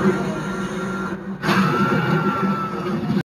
Thank you.